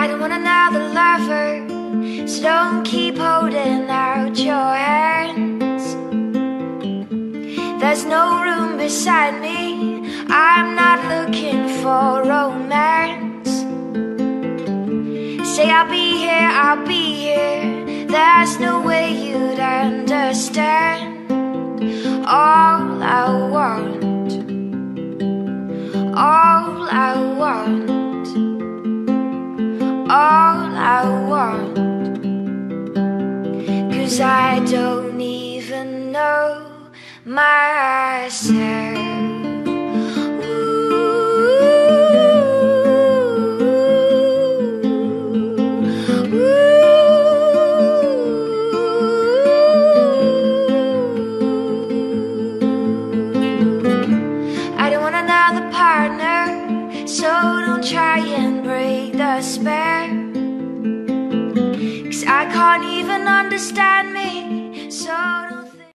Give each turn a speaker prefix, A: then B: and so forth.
A: I don't want another lover, so don't keep holding out your hands. There's no room beside me, I'm not looking for romance. Say I'll be here, I'll be here, there's no way you'd understand. All I want. Cause I don't even know myself. Can't even understand me, so